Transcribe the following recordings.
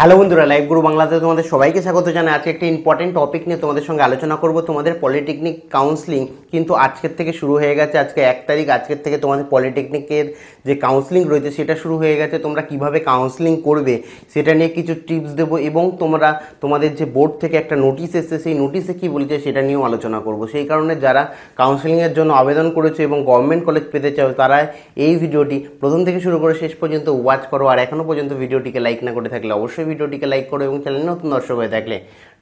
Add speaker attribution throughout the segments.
Speaker 1: Hello বন্ধুরা, live গুরু বাংলাতে তোমাদের সবাইকে স্বাগত জানাই। আজকে একটা ইম্পর্টেন্ট টপিক নিয়ে তোমাদের সঙ্গে আলোচনা করব। তোমাদের পলিটেকনিক কাউন্সিলিং কিন্তু আজকের থেকে শুরু হয়ে গেছে। আজকে এক তারিখ, আজকের থেকে তোমাদের পলিটেকনিকের যে কাউন্সিলিং রয়েছে সেটা শুরু হয়ে গেছে। তোমরা কীভাবে কাউন্সিলিং করবে সেটা নিয়ে কিছু টিপস দেবো এবং তোমরা তোমাদের যে বোর্ড থেকে একটা নোটিশ এসেছে, সেই নোটিশে কী বলেছে সেটা নিয়েও আলোচনা করব। সেই কারণে যারা কাউন্সিলিংয়ের জন্য আবেদন করেছে এবং গভর্নমেন্ট কলেজ পেতে চাও, তারা এই ভিডিওটি প্রথম থেকে শুরু করে শেষ পর্যন্ত ওয়াচ করো। আর এখনও পর্যন্ত ভিডিওটিকে লাইক না করে থাকলে অবশ্যই ভিডিওটিকে লাইক করো এবং চ্যানেল নতুন দর্শক হয়ে থাকলে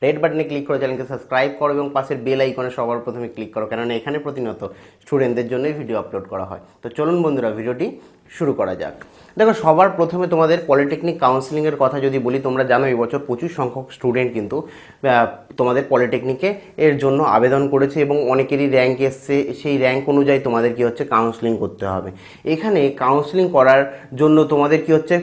Speaker 1: রেড বাটনে ক্লিক করে চ্যানেলকে সাবস্ক্রাইব করো এবং পাশের বেল আইকনে সবার প্রথমে ক্লিক করো, কেননা এখানে প্রতিনিয়ত স্টুডেন্টদের জন্যই ভিডিও আপলোড করা হয়। তো চলুন বন্ধুরা ভিডিওটি শুরু করা যাক। দেখো, সবার প্রথমে তোমাদের পলিটেকনিক কাউন্সিলিংয়ের কথা যদি বলি, তোমরা জানো এই বছর প্রচুর সংখ্যক স্টুডেন্ট কিন্তু তোমাদের পলিটেকনিকে এর জন্য আবেদন করেছে এবং অনেকেরই র্যাঙ্ক এসছে। সেই র্যাঙ্ক অনুযায়ী তোমাদের কি হচ্ছে কাউন্সিলিং করতে হবে। এখানে কাউন্সিলিং করার জন্য তোমাদের কি হচ্ছে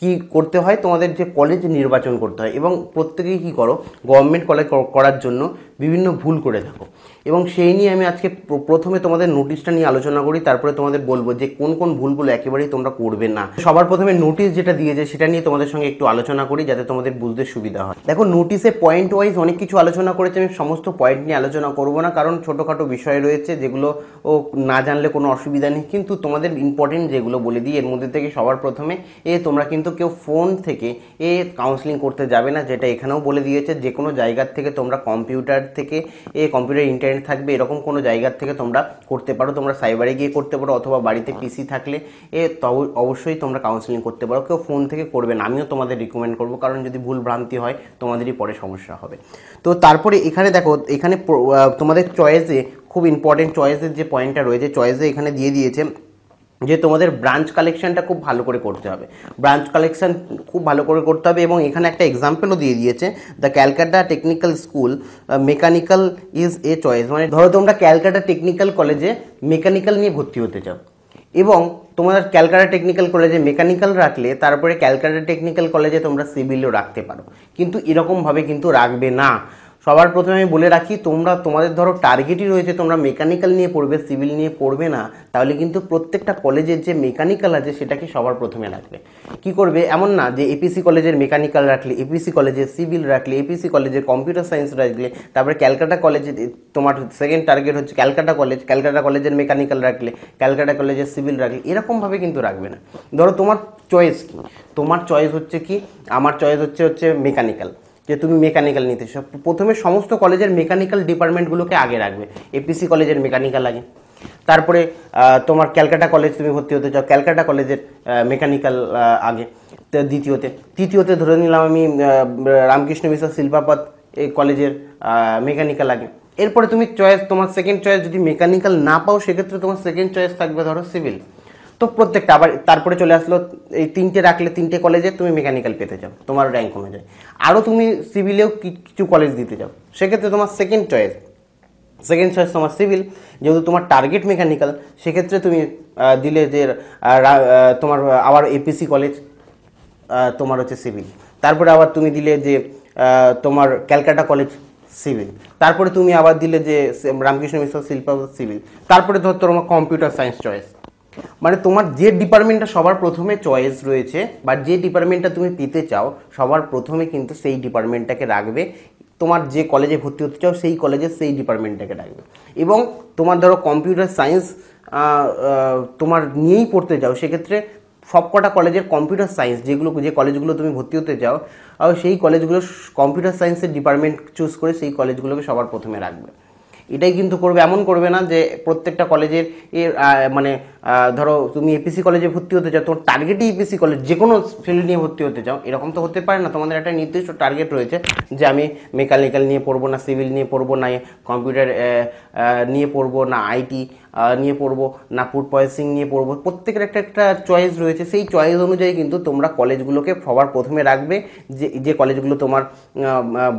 Speaker 1: কি করতে হয়? তোমাদের যে কলেজ নির্বাচন করতে হয় এবং প্রত্যেকেই কি করো? গভর্নমেন্ট কলেজ করার জন্য বিভিন্ন ভুল করে থাকো। এবং সেই নিয়ে আমি আজকে প্রথমে তোমাদের নোটিশটা নিয়ে আলোচনা করি, তারপরে তোমাদের বলব যে কোন কোন ভুলগুলো একেবারেই তোমরা করবে না। সবার প্রথমে নোটিশ যেটা দিয়েছে সেটা নিয়ে তোমাদের সঙ্গে একটু আলোচনা করি, যাতে তোমাদের বুঝতে সুবিধা হয়। দেখো নোটিশে পয়েন্ট ওয়াইজ অনেক কিছু আলোচনা করেছে, আমি সমস্ত পয়েন্ট নিয়ে আলোচনা করব না, কারণ ছোটোখাটো বিষয় রয়েছে যেগুলো ও না জানলে কোনো অসুবিধা নেই। কিন্তু তোমাদের ইম্পর্টেন্ট যেগুলো বলে দিই, এর মধ্যে থেকে সবার প্রথমে এ তোমরা কিন্তু কেউ ফোন থেকে এ কাউন্সিলিং করতে যাবে না, যেটা এখানেও বলে দিয়েছে। যে কোনো জায়গার থেকে তোমরা কম্পিউটার থেকে এ কম্পিউটার ইন্টারনেট থাকবে এরকম কোনো জায়গার থেকে তোমরা করতে পারো। তোমরা সাইবারে গিয়ে করতে পারো অথবা বাড়িতে পিসি থাকলে এ অবশ্যই তোমরা কাউন্সেলিং করতে পারো। কেউ ফোন থেকে করবে না আমিও তোমাদের রিকমেন্ড করব। কারণ যদি ভুল ভ্রান্তি হয় তোমাদেরই পরে সমস্যা হবে। তো তারপরে এখানে দেখো এখানে তোমাদের চয়েসে খুব ইম্পর্টেন্ট চয়েসের যে পয়েন্টটা রয়েছে চয়েসে এখানে দিয়ে দিয়েছে যে তোমাদের ব্রাঞ্চ কালেকশনটা খুব ভালো করে করতে হবে। ব্রাঞ্চ কালেকশন খুব ভালো করে করতে হবে এবং এখানে একটা এক্সাম্পলও দিয়ে দিয়েছে। The Calcutta technical school mechanical is a choice মানে ধরো তোমরা ক্যালকাটা টেকনিক্যাল কলেজে মেকানিক্যাল নিয়ে ভর্তি হতে চাও। এবং তোমাদের ক্যালকাটা টেকনিক্যাল কলেজে মেকানিক্যাল রাখলে তারপরে ক্যালকাটা টেকনিক্যাল কলেজে তোমরা সিভিলও রাখতে পারো। কিন্তু এরকমভাবে কিন্তু রাখবে না। সবার প্রথমে আমি বলে রাখি, তোমরা, তোমাদের ধরো টার্গেটই রয়েছে, তোমরা মেকানিক্যাল নিয়ে পড়বে সিভিল নিয়ে পড়বে না, তাহলে কিন্তু প্রত্যেকটা কলেজের যে মেকানিক্যাল আছে, সেটাকে সবার প্রথমে রাখবে। কি করবে? এমন না যে এপিসি কলেজের মেকানিক্যাল রাখলে এপিসি কলেজের সিভিল রাখলে এপিসি কলেজের কম্পিউটার সায়েন্স রাখলে, তারপরে ক্যালকাটা কলেজে তোমার সেকেন্ড টার্গেট হচ্ছে ক্যালকাটা কলেজ ক্যালকাটা কলেজের মেকানিক্যাল রাখলে ক্যালকাটা কলেজের সিভিল রাখলে এরকমভাবে কিন্তু রাখবে না। ধরো তোমার চয়েস কি? তোমার চয়েস হচ্ছে কি? আমার চয়েস হচ্ছে হচ্ছে মেকানিক্যাল যে তুমি মেকানিক্যাল নিতে। প্রথমে সমস্ত কলেজের মেকানিক্যাল ডিপার্টমেন্টগুলোকে আগে রাখবে। এপিসি কলেজের মেকানিক্যাল আগে। তারপরে তোমার ক্যালকাটা কলেজ তুমি ভর্তি হতে চাও। ক্যালকাটা কলেজের মেকানিক্যাল আগে। দ্বিতীয়তে। তৃতীয়তে ধরে নিলাম আমি রামকৃষ্ণ মিশ্র শিল্পাপথ কলেজের মেকানিক্যাল আগে। এরপরে তুমি চয়েস তোমার সেকেন্ড চয়েস যদি মেকানিক্যাল না পাও, সেক্ষেত্রে তোমার সেকেন্ড চয়েস থাকবে ধরো সিভিল তো প্রত্যেকটা, আবার তারপরে চলে আসলো, এই তিনটে রাখলে তিনটে কলেজে তুমি মেকানিক্যাল পেতে চাও তোমার র্যাঙ্ক অনুযায়ী আরও তুমি সিভিলেও কিছু কলেজ দিতে চাও সেক্ষেত্রে তোমার সেকেন্ড চয়েস সেকেন্ড চয়েস তোমার সিভিল যেহেতু তোমার টার্গেট মেকানিক্যাল সেক্ষেত্রে তুমি দিলে যে তোমার, আবার এপিসি কলেজ তোমার হচ্ছে সিভিল তারপরে আবার তুমি দিলে যে তোমার ক্যালকাটা কলেজ সিভিল তারপরে তুমি আবার দিলে যে রামকৃষ্ণ মিশ্র শিল্প সিভিল তারপরে ধর তোমার কম্পিউটার সায়েন্স চয়েস মানে তোমার যে ডিপার্টমেন্টটা সবার প্রথমে চয়েস রয়েছে বা যে ডিপার্টমেন্টটা তুমি পেতে চাও, সবার প্রথমে কিন্তু সেই ডিপার্টমেন্টটাকে রাখবে। তোমার যে কলেজে ভর্তি হতে চাও, সেই কলেজে সেই ডিপার্টমেন্টটাকে রাখবে। এবং তোমার ধরো কম্পিউটার সায়েন্স তোমার নিয়েই পড়তে চাও সেক্ষেত্রে সবকটা কলেজের কম্পিউটার সায়েন্স যেগুলো, যে কলেজগুলো তুমি ভর্তি হতে চাও সেই কলেজগুলো কম্পিউটার সায়েন্সের ডিপার্টমেন্ট চুজ করে সেই কলেজগুলোকে সবার প্রথমে রাখবে। এটাই কিন্তু করবে, এমন করবে না যে প্রত্যেকটা কলেজের এর মানে ধরো তুমি এপিসি কলেজে ভর্তি হতে চাও, তোমার টার্গেটই এপিসি কলেজ যে কোনো ফিল্ড নিয়ে ভর্তি হতে চাও, এরকম তো হতে পারে না। তোমাদের একটা নির্দিষ্ট টার্গেট রয়েছে যে আমি মেকানিক্যাল নিয়ে পড়ব না সিভিল নিয়ে পড়ব না কম্পিউটার নিয়ে পড়ব না আইটি নিয়ে পড়ব, না ফুড প্রসেসিং নিয়ে পড়ব, প্রত্যেকের একটা একটা চয়েস রয়েছে। সেই চয়েস অনুযায়ী কিন্তু তোমরা কলেজগুলোকে সবার প্রথমে রাখবে। যে যে কলেজগুলো তোমার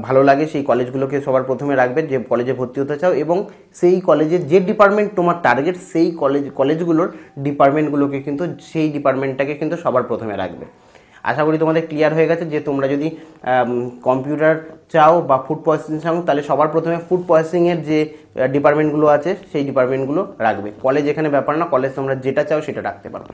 Speaker 1: ভালো লাগে, সেই কলেজগুলোকে সবার প্রথমে রাখবে। যে কলেজে ভর্তি হতে চাও এবং সেই কলেজের যে ডিপার্টমেন্ট তোমার টার্গেট সেই কলেজ কলেজগুলোর ডিপার্টমেন্টগুলোকে কিন্তু, সেই ডিপার্টমেন্টটাকে কিন্তু সবার প্রথমে রাখবে। আশা করি তোমাদের ক্লিয়ার হয়ে গেছে যে তোমরা যদি কম্পিউটার চাও বা ফুড প্রসেসিং চাও, তাহলে সবার প্রথমে ফুড প্রসেসিংয়ের যে ডিপার্টমেন্টগুলো আছে, সেই ডিপার্টমেন্টগুলো রাখবে। কলেজ এখানে ব্যাপার না কলেজ তোমরা যেটা চাও সেটা রাখতে পারো।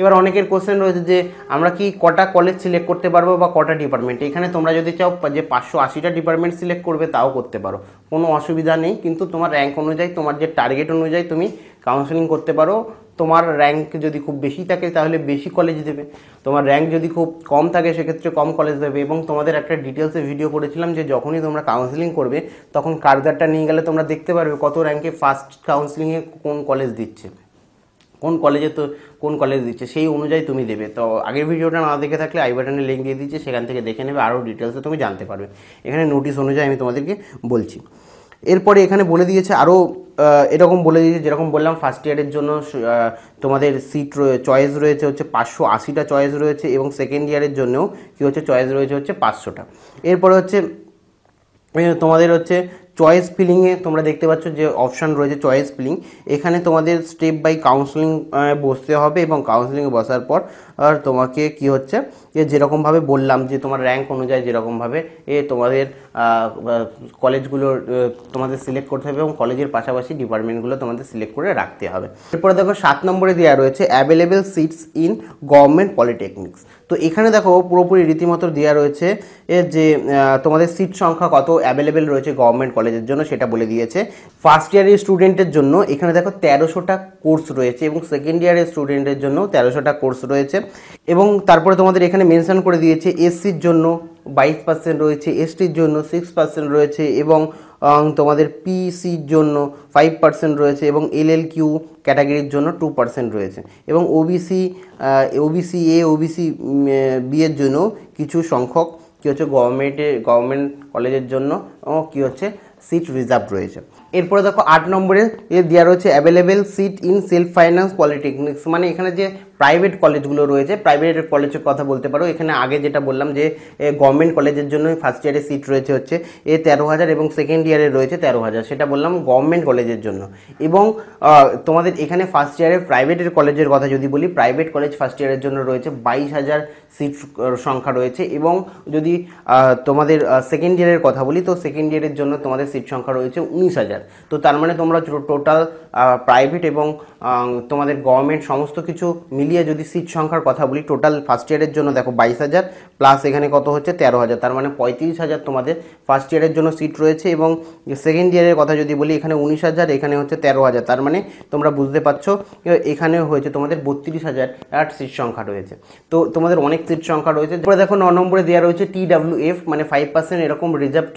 Speaker 1: এবার অনেকের কোশ্চেন রয়েছে যে, আমরা কি কটা কলেজ সিলেক্ট করতে পারব বা কটা ডিপার্টমেন্ট এখানে তোমরা যদি চাও যে পাঁচশো আশিটা ডিপার্টমেন্ট সিলেক্ট করবে, তাও করতে পারো। কোনো অসুবিধা নেই, কিন্তু তোমার র্যাঙ্ক অনুযায়ী, তোমার যে টার্গেট অনুযায়ী তুমি কাউন্সেলিং করতে পারো তোমার র্যাঙ্ক যদি খুব বেশি থাকে, তাহলে বেশি কলেজ দেবে। তোমার র্যাঙ্ক যদি খুব কম থাকে, সেক্ষেত্রে কম কলেজ দেবে। এবং তোমাদের একটা ডিটেলসে ভিডিও করেছিলাম যে যখনই তোমরা কাউন্সেলিং করবে, তখন কার্জারটা নিয়ে গেলে তোমরা দেখতে পারবে কত র্যাঙ্কে ফার্স্ট কাউন্সেলিংয়ে কোন কলেজ দিচ্ছে। কোন কলেজে তো, কোন কলেজ দিচ্ছে, সেই অনুযায়ী তুমি দেবে। তো আগের ভিডিওটা না দেখে থাকলে আই বাটনে লিঙ্ক দিয়ে দিচ্ছে, সেখান থেকে দেখে নেবে আরও ডিটেলসে তুমি জানতে পারবে। এখানে নোটিশ অনুযায়ী আমি তোমাদেরকে বলছি। এরপরে এখানে বলে দিয়েছে আরও এরকম বলে দিয়েছে, যেরকম বললাম ফার্স্ট ইয়ারের জন্য তোমাদের সিট চয়েস রয়েছে হচ্ছে পাঁচশো আশিটা চয়েস রয়েছে এবং সেকেন্ড ইয়ারের জন্যও কী হচ্ছে চয়েস রয়েছে হচ্ছে পাঁচশোটা। এরপরে হচ্ছে তোমাদের হচ্ছে চয়েস ফিলিংয়ে তোমরা দেখতে পাচ্ছ যে অপশান রয়েছে চয়েস ফিলিং এখানে তোমাদের স্টেপ বাই কাউন্সেলিং বসতে হবে এবং কাউন্সেলিংয়ে বসার পর, আর তোমাকে কি হচ্ছে যে যেরকমভাবে বললাম যে তোমার র্যাঙ্ক অনুযায়ী যেরকমভাবে, এ তোমাদের কলেজগুলো তোমাদের সিলেক্ট করতে হবে এবং কলেজের পাশাপাশি ডিপার্টমেন্টগুলো তোমাদের সিলেক্ট করে রাখতে হবে। এরপরে দেখো সাত নম্বরে দেওয়া রয়েছে available seats in government polytechnics তো এখানে দেখো পুরোপুরি রীতিমতো দেওয়া রয়েছে যে তোমাদের সিট সংখ্যা কত অ্যাভেলেবেল রয়েছে গভর্নমেন্ট কলেজের জন্য সেটা বলে দিয়েছে। ফার্স্ট ইয়ারের স্টুডেন্টের জন্য এখানে দেখো তেরোশোটা কোর্স রয়েছে এবং সেকেন্ড ইয়ারের স্টুডেন্টের জন্য তেরোশোটা কোর্স রয়েছে। এবং তারপরে তোমাদের এখানে মেনশন করে দিয়েছে এসসির জন্য বাইশ পার্সেন্ট রয়েছে এসটির জন্য সিক্স পার্সেন্ট রয়েছে এবং তোমাদের পিসির জন্য ফাইভ পার্সেন্ট রয়েছে এবং এল কিউ ক্যাটাগরির জন্য টু পার্সেন্ট রয়েছে। এবং OBC OBC A OBC B এর জন্য কিছু সংখ্যক, কী হচ্ছে গভর্নমেন্টের গভর্নমেন্ট কলেজের জন্য কী হচ্ছে সিট রিজার্ভ রয়েছে। এরপরে দেখো আট নম্বরে দেওয়া রয়েছে available seat in self finance polytechnics মানে এখানে যে প্রাইভেট কলেজগুলো রয়েছে। প্রাইভেট কলেজের কথা বলতে পারো। এখানে আগে যেটা বললাম যে গভর্নমেন্ট কলেজের জন্য ফার্স্ট ইয়ারে সিট রয়েছে হচ্ছে এ তেরো হাজার এবং সেকেন্ড ইয়ারে রয়েছে তেরো হাজার। সেটা বললাম গভর্নমেন্ট কলেজের জন্য। এবং তোমাদের এখানে ফার্স্ট ইয়ারে প্রাইভেটের কলেজের কথা যদি বলি প্রাইভেট কলেজ ফার্স্ট ইয়ারের জন্য রয়েছে বাইশ হাজার সিট সংখ্যা রয়েছে। এবং যদি তোমাদের সেকেন্ড ইয়ারের কথা বলি, তো সেকেন্ড ইয়ারের জন্য তোমাদের সিট সংখ্যা রয়েছে উনিশ হাজার। তো তার মানে তোমরা টোটাল প্রাইভেট এবং তোমাদের গভর্নমেন্ট সমস্ত কিছু মিলিয়ে যদি সিট সংখ্যার কথা বলি টোটাল ফার্স্ট ইয়ারের জন্য দেখো বাইশ হাজার প্লাস এখানে কত হচ্ছে? তেরো হাজার, তার মানে পঁয়ত্রিশ হাজার তোমাদের ফার্স্ট ইয়ারের জন্য সিট রয়েছে এবং সেকেন্ড ইয়ারের কথা যদি বলি, এখানে উনিশ হাজার, এখানে হচ্ছে তেরো হাজার, তার মানে তোমরা বুঝতে পারছ এখানে হয়েছে তোমাদের বত্রিশ হাজার আট সিট সংখ্যা রয়েছে। তো তোমাদের অনেক সিট সংখ্যা রয়েছে। তারপরে দেখো ন নম্বরে দেওয়া রয়েছে টি ডাব্লিউ এফ মানে ফাইভ পার্সেন্ট এরকম রিজার্ভ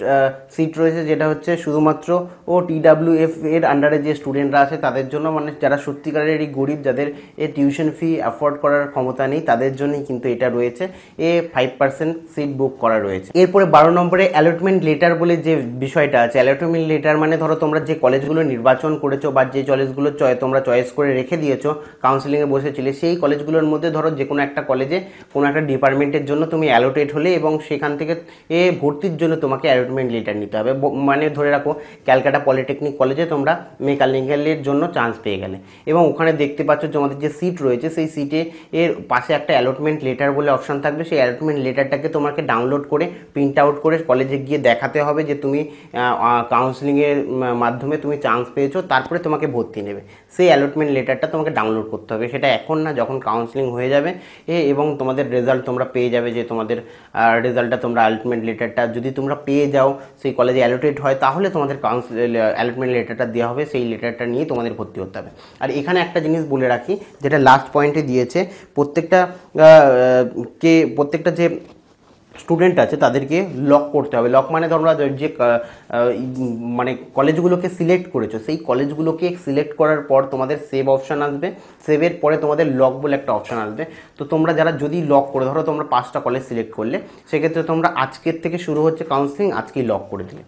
Speaker 1: সিট রয়েছে, যেটা হচ্ছে শুধুমাত্র ও টি ডাব্লিউ এফ এর আন্ডারে যে স্টুডেন্টরা আছে, তাদের জন্য মানে যারা সত্যিকারেরই গরিব যাদের এ টিউশন ফি অ্যাফোর্ড করার ক্ষমতা নেই, তাদের জন্যই কিন্তু এটা রয়েছে। এ ফাইভ পার্সেন্ট সিট বুক করা রয়েছে। এরপরে বারো নম্বরে অ্যালটমেন্ট লেটার বলে যে বিষয়টা আছে অ্যালটমেন্ট লেটার মানে ধরো তোমরা যে কলেজগুলো নির্বাচন করেছ বা যে কলেজগুলো তোমরা চয়েস করে রেখে দিয়েছ কাউন্সিলিংয়ে বসেছিলে, সেই কলেজগুলোর মধ্যে ধরো যে কোনো একটা কলেজে কোনো একটা ডিপার্টমেন্টের জন্য তুমি অ্যালোটেট হলে এবং সেখান থেকে এ ভর্তির জন্য তোমাকে অ্যালটমেন্ট লেটার নিতে হবে। মানে ধরে রাখো, ক্যালকাটা পলিটেকনিক কলেজে তোমরা মেকানিক্যালের জন্য চান্স পেয়ে গেলে। এবং ওখানে দেখতে পাচ্ছ তোমাদের যে সিট রয়েছে, সেই সিটে এর পাশে একটা অ্যালটমেন্ট লেটার বলে অপশান থাকবে। সেই অ্যালটমেন্ট লেটারটাকে তোমাকে ডাউনলোড করে প্রিন্ট আউট করে কলেজে গিয়ে দেখাতে হবে যে তুমি কাউন্সিলিংয়ের মাধ্যমে তুমি চান্স পেয়েছ, তারপরে তোমাকে ভর্তি নেবে। সেই অ্যালটমেন্ট লেটারটা তোমাকে ডাউনলোড করতে হবে। সেটা এখন না, যখন কাউন্সিলিং হয়ে যাবে, এ এবং তোমাদের রেজাল্ট তোমরা পেয়ে যাবে যে তোমাদের রেজাল্টটা তোমরা অ্যালটমেন্ট লেটারটা যদি তোমরা পেয়ে যাও, সেই কলেজে অ্যালোটেড হয়, তাহলে তোমাদের কাউন্সিল অ্যালটমেন্ট লেটারটা দেওয়া হবে। সেই লেটারটা নিয়ে তোমাদের ভর্তি হতে হবে। আর এখানে একটা জিনিস বলে রাখি, যেটা লাস্ট পয়েন্টে দিয়েছে, প্রত্যেকটা কে, প্রত্যেকটা যে স্টুডেন্ট আছে তাদেরকে লক করতে হবে। লক মানে তোমরা যে মানে কলেজগুলোকে সিলেক্ট করেছ, সেই কলেজগুলোকে সিলেক্ট করার পর তোমাদের সেভ অপশান আসবে। সেভের পরে তোমাদের লক বলে একটা অপশান আসবে। তো তোমরা যারা যদি লক করে, ধরো তোমরা পাঁচটা কলেজ সিলেক্ট করলে, সেক্ষেত্রে তোমরা আজকের থেকে শুরু হচ্ছে কাউন্সিলিং আজকেই লক করে দিলে।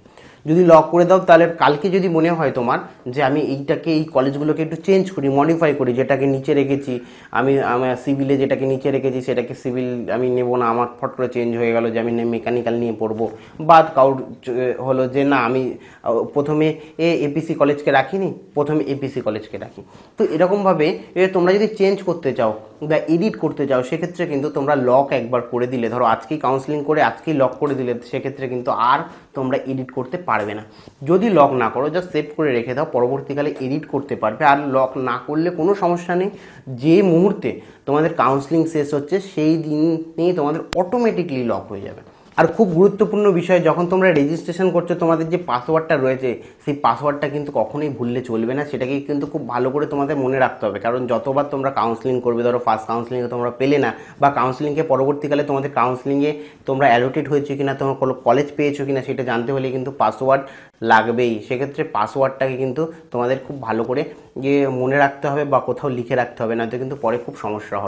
Speaker 1: যদি লক করে দাও, তাহলে কালকে যদি মনে হয় তোমার যে আমি এইটাকে, এই কলেজগুলোকে একটু চেঞ্জ করি মডিফাই করি, যেটাকে নিচে রেখেছি, আমি আমার সিভিলে যেটাকে নিচে রেখেছি, সেটাকে সিভিল আমি নেব না, আমার ফট করে চেঞ্জ হয়ে গেল যে আমি মেকানিক্যাল নিয়ে পড়ব। বা কাউর হলো যে না, আমি প্রথমে এ এপিসি কলেজকে রাখিনি, প্রথমে এপিসি কলেজকে রাখি। তো এরকমভাবে তোমরা যদি চেঞ্জ করতে চাও বা এডিট করতে চাও সেক্ষেত্রে কিন্তু তোমরা লক একবার করে দিলে। ধরো আজকেই কাউন্সেলিং করে আজকেই লক করে দিলে, সেক্ষেত্রে কিন্তু আর তোমরা এডিট করতে পারবে না। যদি লক না করো জাস্ট সেভ করে রেখে দাও, পরবর্তীকালে এডিট করতে পারবে। আর লক না করলে কোনো সমস্যা নেই। যে মুহূর্তে তোমাদের কাউন্সেলিং শেষ হচ্ছে, সেই দিনেই তোমাদের অটোমেটিকলি লক হয়ে যাবে। আর খুব গুরুত্বপূর্ণ বিষয়, যখন তোমরা রেজিস্ট্রেশন করছ, তোমাদের যে পাসওয়ার্ডটা রয়েছে, সেই পাসওয়ার্ডটা কিন্তু কখনোই ভুললে চলবে না। সেটাকে কিন্তু খুব ভালো করে তোমাদের মনে রাখতে হবে। কারণ যতবার তোমরা কাউন্সিলিং করবে, ধরো ফার্স্ট কাউন্সিলিংয়ে তোমরা পেলে না, বা কাউন্সিলিংকে পরবর্তীকালে তোমাদের কাউন্সিলিংয়ে তোমরা অ্যালোটেড হয়েছে কিনা, তোমার কোনো কলেজ পেয়েছ কিনা, সেটা জানতে হলে কিন্তু পাসওয়ার্ড লাগবেই। সেক্ষেত্রে পাসওয়ার্ডটাকে কিন্তু তোমাদের খুব ভালো করে গিয়ে মনে রাখতে হবে, বা কোথাও লিখে রাখতে হবে, নয়তো কিন্তু পরে খুব সমস্যা হবে।